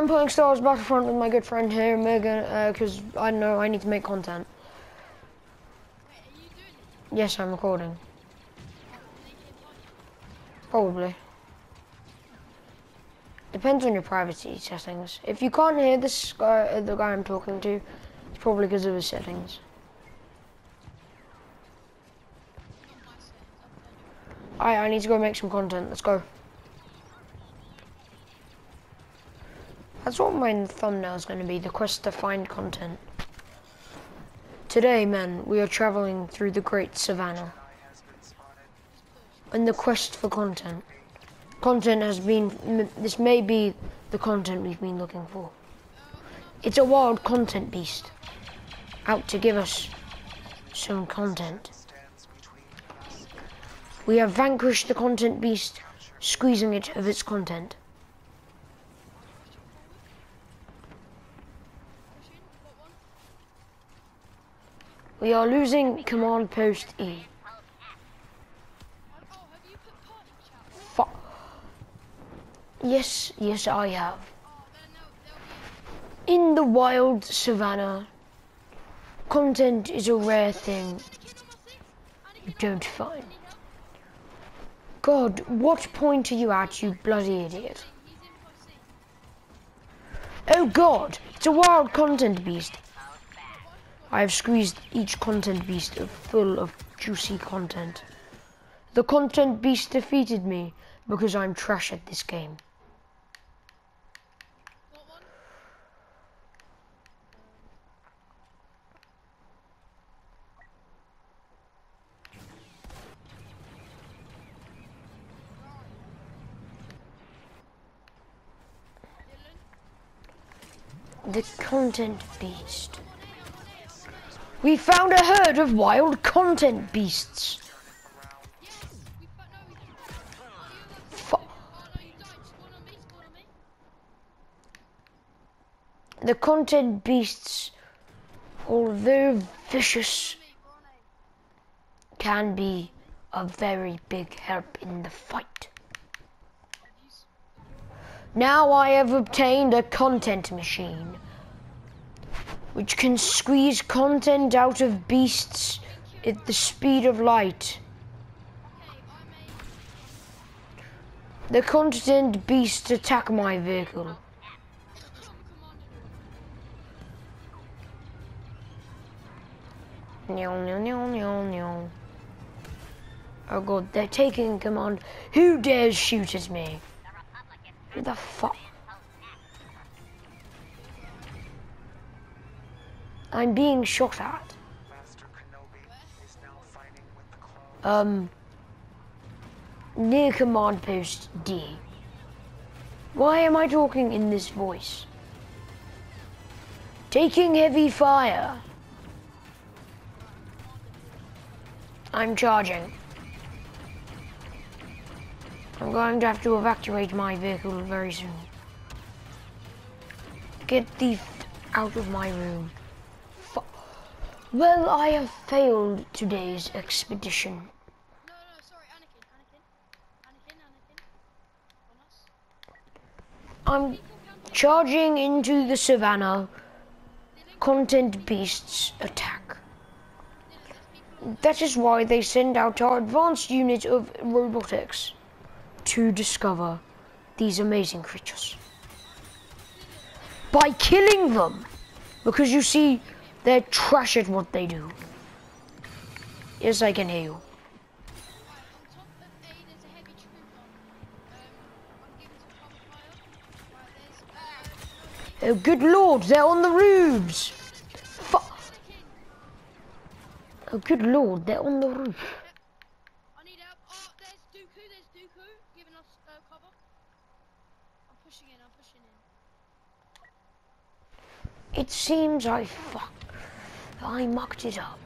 I'm playing Star Wars Battlefront with my good friend here, Megan, because I know I need to make content. Wait? Yes, I'm recording. Probably. Depends on your privacy settings. If you can't hear this guy, uh, the guy I'm talking to, it's probably because of his settings. I I need to go make some content. Let's go. That's what my thumbnail is going to be. The quest to find content. Today, men, we are traveling through the Great Savannah. In the quest for content. Content has been. This may be the content we've been looking for. It's a wild content beast. Out to give us some content. We have vanquished the content beast, squeezing it of its content. Push in, got one. We are losing command post E. Have, oh, have you put party chat? Fu- yes, yes, I have. In the wild savannah, content is a rare thing you don't find. God, what point are you at, you bloody idiot? Oh God, it's a wild content beast. I have squeezed each content beast full of juicy content. The content beast defeated me because I'm trash at this game. The content beast. We found a herd of wild content beasts. The content beasts, although vicious, can be a very big help in the fight. Now I have obtained a content machine, which can squeeze content out of beasts at the speed of light. The content beasts attack my vehicle. Meow, meow, meow, meow, meow. Oh god, they're taking command. Who dares shoot at me? Who the fuck? I'm being shot at. Master Kenobi is now fighting with the clones. Um, near command post D. Why am I talking in this voice? Taking heavy fire. I'm charging. I'm going to have to evacuate my vehicle very soon. Get the f- out of my room. Well, I have failed today's expedition. No, no, sorry, Anakin, Anakin, Anakin, Anakin. I'm charging into the savannah. Content beasts attack. That is why they send out our advanced unit of robotics to discover these amazing creatures. By killing them! Because you see, they're trash at what they do. Yes, I can hear you. Oh, good lord, they're on the roofs! Fu- oh, good lord, they're on the roof. I need help. Oh, there's Dooku, there's Dooku giving us uh, cover. I'm pushing in, I'm pushing in. It seems I fuck. I mucked it up.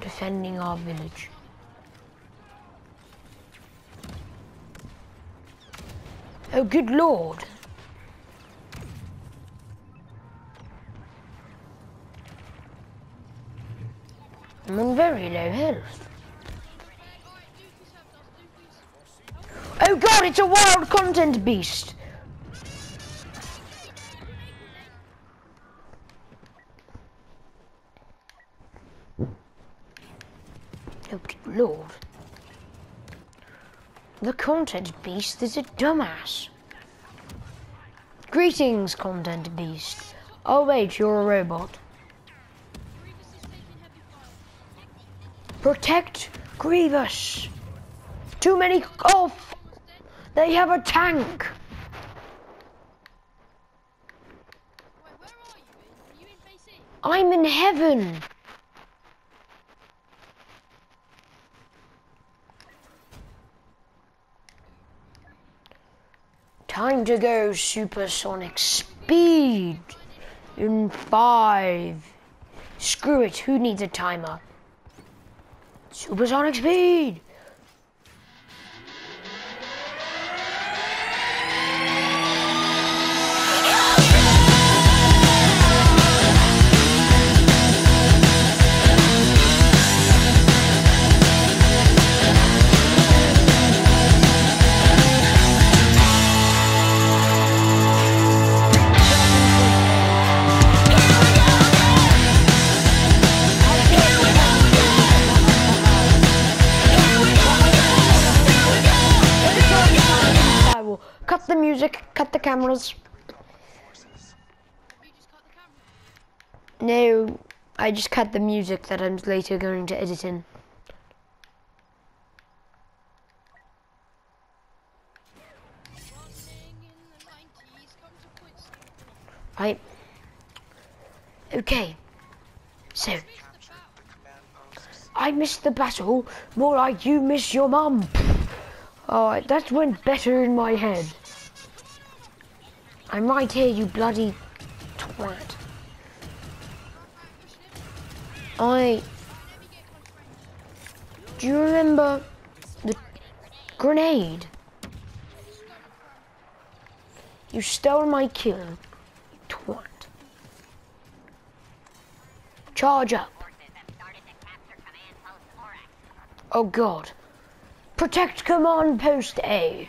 Defending our village. Oh, good lord. I'm on very low health. Oh god, it's a wild content beast. Good lord. The content beast is a dumbass. Greetings, content beast. Oh wait, you're a robot. Protect Grievous. Too many. Oh, they have a tank. I'm in heaven. Time to go supersonic speed in five. Screw it, who needs a timer? Supersonic speed. Cut the cameras. No, I just cut the music that I'm later going to edit in. Running in the 90s comes a point soon. Right. Okay. So. I missed the battle, more like you miss your mum. Oh, that went better in my head. I'm right here, you bloody twat. I. Do you remember the grenade? You stole my kill, you twat. Charge up. Oh god. Protect command post A.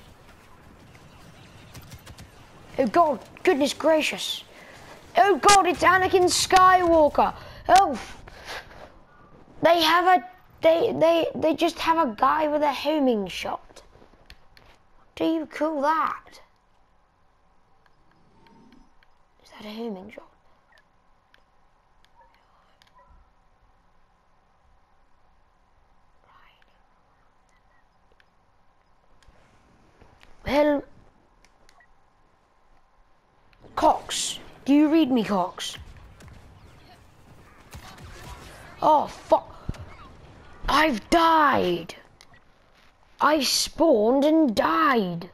Oh god, goodness gracious. Oh god, it's Anakin Skywalker. Oh. They have a they they they just have a guy with a homing shot. Do you call that? Is that a homing shot? Well, Cox, do you read me, Cox? Oh, fuck. I've died. I spawned and died.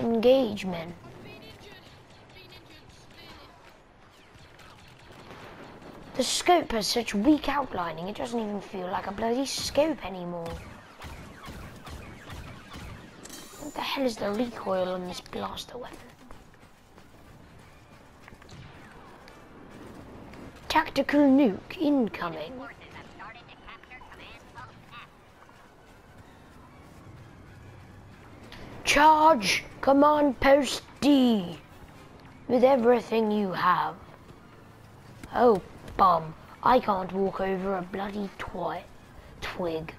Engagement. The scope has such weak outlining, it doesn't even feel like a bloody scope anymore. What the hell is the recoil on this blaster weapon? Tactical nuke incoming. Charge command post D with everything you have. Oh, bum. I can't walk over a bloody twi- twig.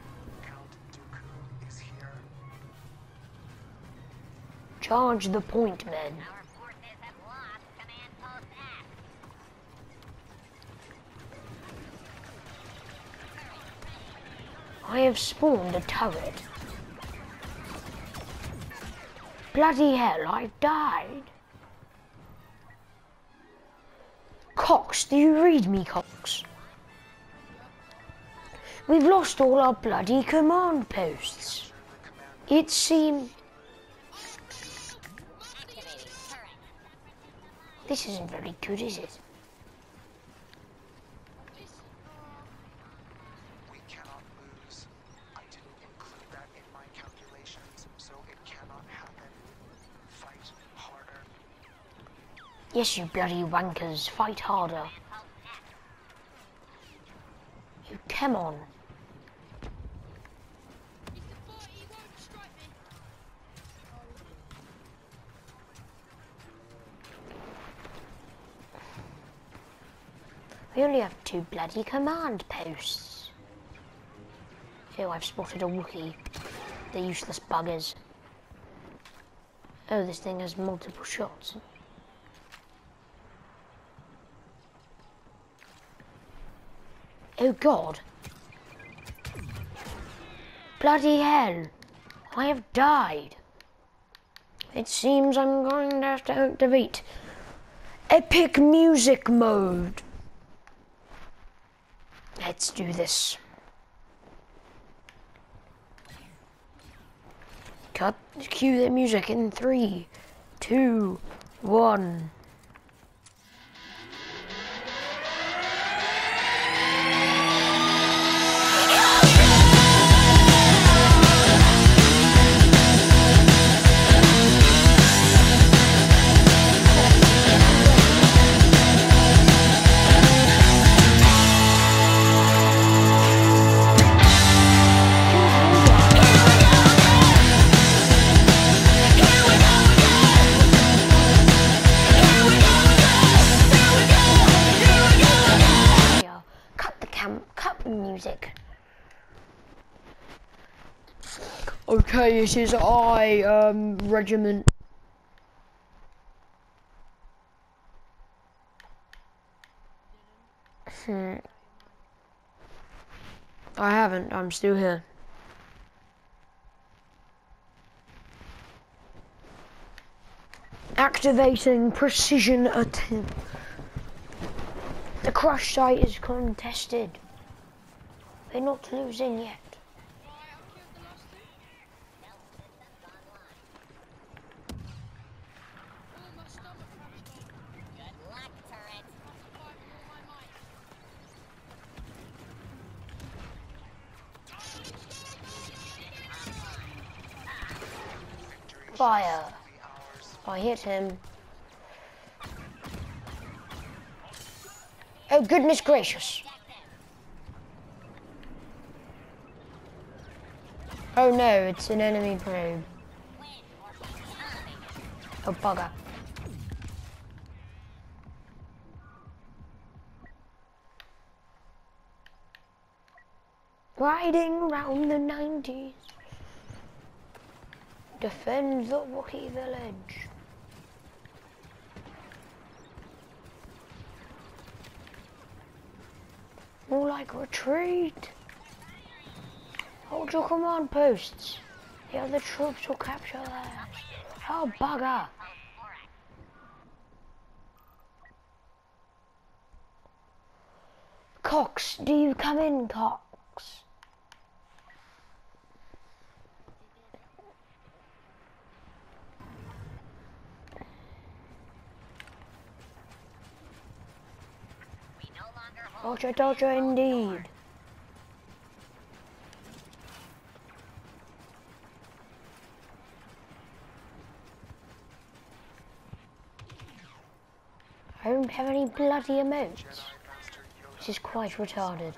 Charge the point, men. I have spawned a turret. Bloody hell, I've died. Cox, do you read me, Cox? We've lost all our bloody command posts. It seems... This isn't very good, is it? Yes, you bloody wankers, fight harder. You come on. We only have two bloody command posts. Oh, I've spotted a Wookiee. They're useless buggers. Oh, this thing has multiple shots. Oh god. Bloody hell. I have died. It seems I'm going to have to activate epic music mode. Let's do this. Cut, cue the music in three, two, one. Okay, is I, um, regiment. Hmm. I haven't, I'm still here. Activating precision attempt. The crush site is contested. We're not losing yet. Fire. ours. I hit him. Oh goodness gracious. Oh no, it's an enemy probe. Oh bugger. Riding round the 90s. Defend the Wookiee village. More like retreat. Hold your command posts. The other troops will capture theirs. Oh bugger. Cox, do you come in, Cox? Dodger, dodger indeed. I don't have any bloody Yoda This is quite retarded.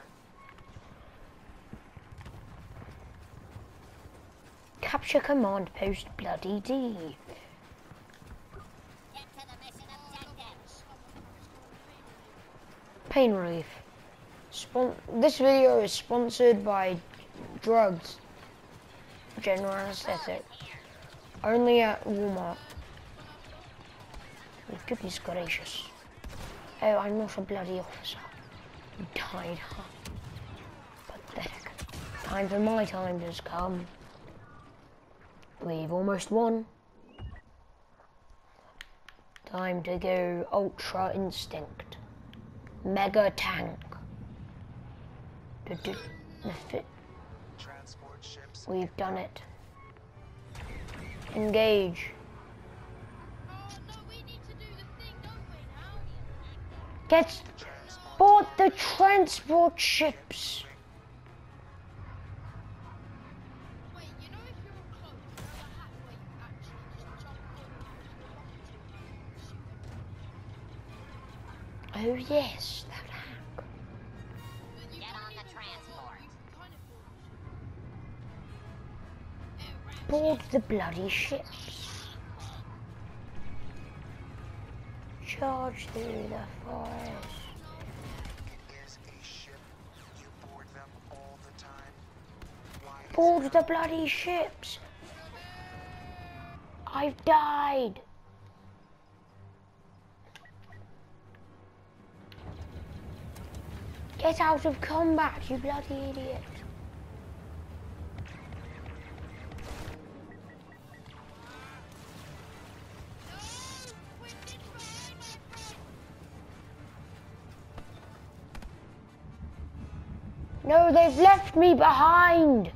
Capture command post bloody D. get to the mission objective. Pain relief. Spon- this video is sponsored by drugs. General anesthetic. Only at Walmart. Oh, goodness gracious. Oh, I'm not a bloody officer. You died, huh? Pathetic. Time for my time has come. We've almost won. Time to go Ultra Instinct. Mega Tank. Du- du- the fi- transport ships. We've done it. Engage. Oh no, we need to do the thing, don't we now? Get board the transport ships. Oh yes, that happened. Get on the transport. Board the bloody ships. Charge through the forest. Board the bloody ships! I've died! Get out of combat, you bloody idiot. No, they've left me behind.